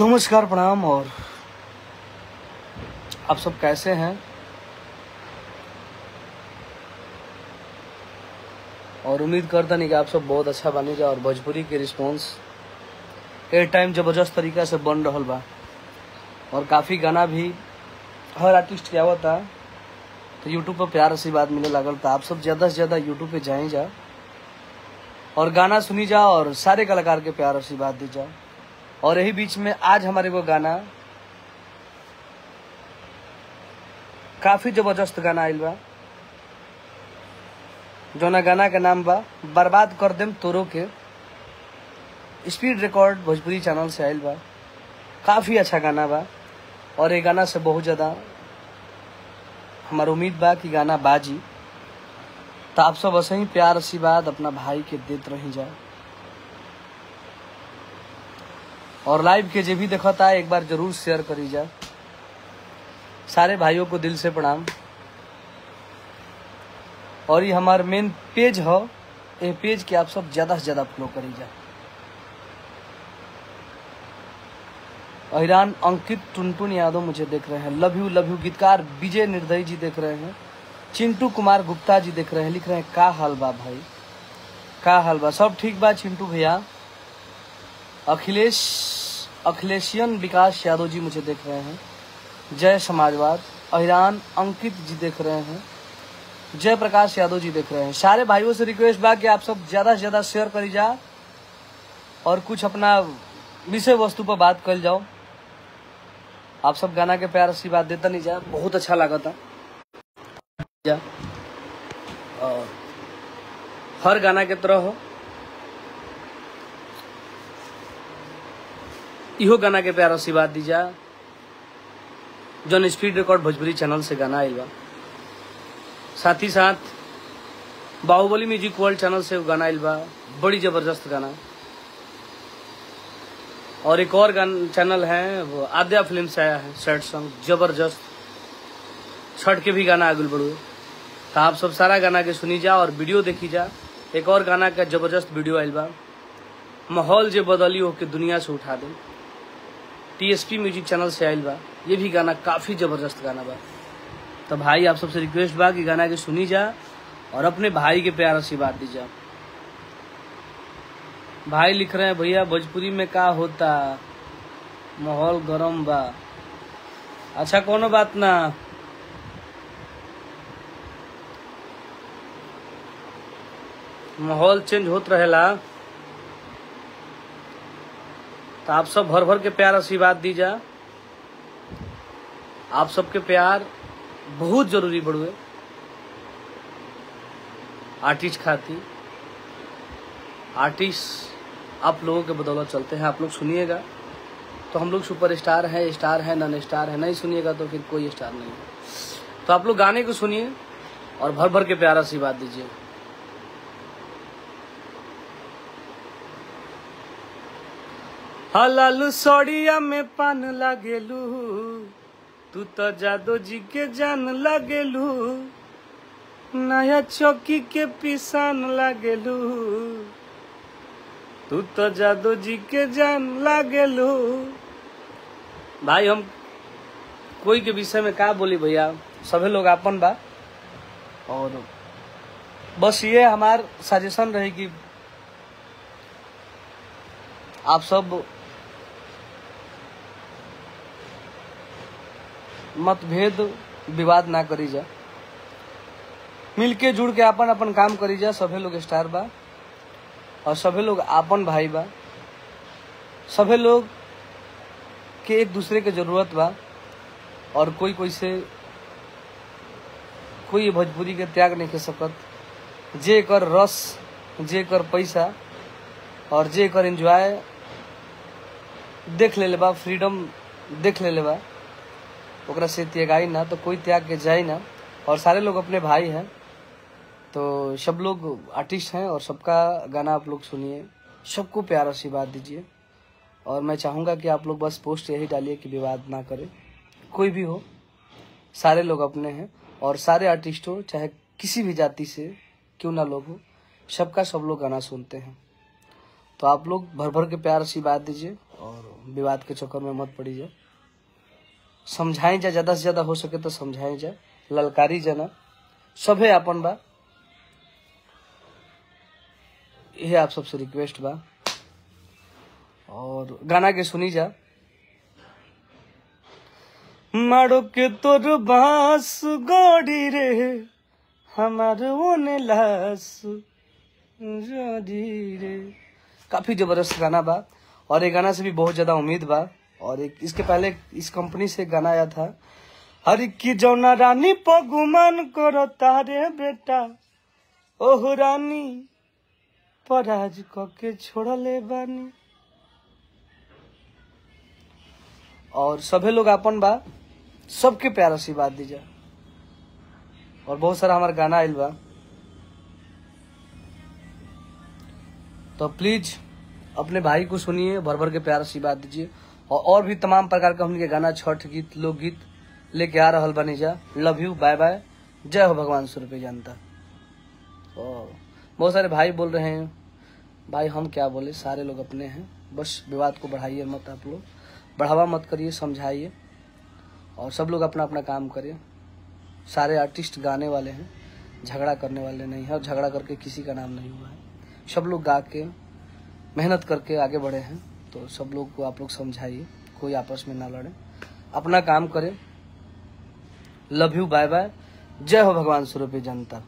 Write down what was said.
नमस्कार, प्रणाम और आप सब कैसे हैं? और उम्मीद करता नहीं कि आप सब बहुत अच्छा बनी जा और भोजपुरी के रिस्पॉन्स ए टाइम ज़बरदस्त तरीका से बन रहा बा। और काफ़ी गाना भी हर आर्टिस्ट के था तो यूट्यूब पर प्यार आशीर्वाद मिले लागल था आप सब ज़्यादा से ज़्यादा यूट्यूब पे जाए जा। और गाना सुनी जा और सारे कलाकार के प्यार आशीर्वाद दी जा। और यही बीच में आज हमारे को गाना काफ़ी ज़बरदस्त गाना आयल बा जोना गाना के नाम बा, बर्बाद कर देम तोरो के। स्पीड रिकॉर्ड भोजपुरी चैनल से आयल बा, काफ़ी अच्छा गाना बा, और ये गाना से बहुत ज़्यादा हमार उम्मीद बा कि गाना बाजी। तो आप सब ऐसे ही प्यार आशीर्वाद अपना भाई के देते रही जा। और लाइव के जे भी देखता है एक बार ज़रूर शेयर करी जा। सारे भाइयों को दिल से प्रणाम। और ये हमार मेन पेज है, ये पेज के आप सब ज़्यादा से ज़्यादा फॉलो करी जा। ईरान अंकित, टुनटुन यादव मुझे देख रहे हैं। लव यू लव यू गीतकार विजय निर्दयी जी देख रहे हैं। चिंटू कुमार गुप्ता जी देख रहे हैं। लिख रहे हैं, का हाल बा भाई? का हाल बा? सब ठीक बा चिंटू भैया। अखिलेश, अखिलेशियन विकास यादव जी मुझे देख रहे हैं। जय समाजवाद। अहिरान, अंकित जी देख रहे हैं। जय प्रकाश यादव जी देख रहे हैं। सारे भाइयों से रिक्वेस्ट बा कि आप सब ज़्यादा से ज़्यादा शेयर करी जा और कुछ अपना विषय वस्तु पर बात कर जाओ। आप सब गाना के प्यार सी बात देता नहीं जा। बहुत अच्छा लगा था। जा। और हर गाना के तरह हो। इहो गाना के प्यार आशीर्वाद दीजा जौन स्पीड रिकॉर्ड भोजपुरी चैनल से गाना आयल बा। साथ ही साथ, बाहुबली म्यूज़िक वर्ल्ड चैनल से गाना आयल बा। बड़ी ज़बरदस्त गाना। और एक और गान, चैनल है, वो आद्या फ़िल्म से आया है, सैड सॉन्ग, ज़बरदस्त। छठ के भी गाना आगुल बढ़ू। तो आप सब सारा गाना के सुनी जा और वीडियो देखी जा। एक और गाना का ज़बरदस्त वीडियो आयल बा। माहौल जो बदली हो के दुनिया से उठा दे। टीएसपी म्यूज़िक चैनल से आयल बा। ये भी गाना काफ़ी ज़बरदस्त गाना बा। तो भाई, आप सबसे रिक्वेस्ट बा कि गाना के सुनी जा और अपने भाई के प्यार आशीर्वाद दी जा। भाई लिख रहे हैं, भैया, भोजपुरी में का होता? माहौल गरम बा। अच्छा कोनो बात ना। माहौल चेंज होत रहेला। तो आप सब भर भर के प्यार आशीर्वाद दी जा आप सबके प्यार बहुत ज़रूरी बढ़ुए आर्टिस्ट खाती। आर्टिस्ट आप लोगों के बदौलत चलते हैं। आप लोग सुनिएगा। तो हम लोग सुपर स्टार है स्टार है नन स्टार है। नहीं सुनिएगा तो फिर कोई स्टार नहीं है। तो आप लोग गाने को सुनिए और भर भर के प्यार आशीर्वाद दीजिए। हलालू सड़िया में पान लागेलू। तू तो जादो जी के जान लागेलू। नया चौकी के पिसान लागेलू। तू तो जादो जी के जान लागेलू। भाई, हम कोई के विषय में का बोली भैया? सभी लोग अपन बा। और बस ये हमार सजेशन रही कि आप सब मतभेद विवाद ना करी जा। मिल के जुड़ के अपन अपन काम करी जा, सभे लोग स्टार बा, और सभे लोग आपन भाई बा। सभे लोग के एक दूसरे के ज़रूरत बा, और कोई कोई से कोई भोजपुरी के त्याग नहीं कर सकत। जे कर रस, जे कर पैसा, और जे कर एंजॉय देख ले बा फ्रीडम देख ले बा। ओकरा से त्यागाई ना तो कोई त्याग के जाए ना। और सारे लोग अपने भाई हैं तो सब लोग आर्टिस्ट हैं और सबका गाना आप लोग सुनिए। सबको प्यार आशीर्वाद दीजिए। और मैं चाहूँगा कि आप लोग बस पोस्ट यही डालिए कि विवाद ना करें। कोई भी हो, सारे लोग अपने हैं। और सारे आर्टिस्ट हो, चाहे किसी भी जाति से, क्यों ना लोग हो, सबका सब लोग गाना सुनते हैं। तो आप लोग भर भर के प्यार, आशीर्वाद दीजिए और विवाद के चक्कर में मत पड़ी जा समझाई जा ज़्यादा से ज़्यादा हो सके तो समझाई जा ललकारी जना। सभे अपन बा। यह आप सबसे रिक्वेस्ट बा। और गाना के सुनी जा। मारो के तोर बाँस गोड़ी रे, हमार ओने लास जोड़ी रे। काफ़ी ज़बरदस्त गाना बा। और ये गाना से भी बहुत ज़्यादा उम्मीद बा। और एक, इसके पहले इस कंपनी से गाना आया था। हर की जौना रानी पगुमान करो तारे बेटा, ओह रानी, पराज के छोड़ले बानी। और सभी लोग अपन बा, सबके प्यार आशीर्वाद दीजा और बहुत सारा हमारा गाना आयल बा। तो प्लीज़ अपने भाई को सुनिए भर भर के प्यार आशीर्वाद दीजिए। और और भी तमाम प्रकार का हमने गाना, छठ गीत लोकगीत लेके आ रहा बनी जा। लव यू बाय बाय जय हो भगवान सौ रुपये जानता बहुत सारे भाई बोल रहे हैं। भाई, हम क्या बोले? सारे लोग अपने हैं। बस विवाद को बढ़ाइए मत आप लोग। बढ़ावा मत करिए, समझाइए। और सब लोग अपना अपना काम करें सारे आर्टिस्ट गाने वाले हैं। झगड़ा करने वाले नहीं हैं। और झगड़ा करके किसी का नाम नहीं हुआ है। सब लोग गा के, मेहनत करके आगे बढ़े हैं। तो सब लोग को आप लोग समझाइए, कोई आपस में ना लड़े। अपना काम करें। लव यू बाय बाय जय हो भगवान स्वरूप जनता।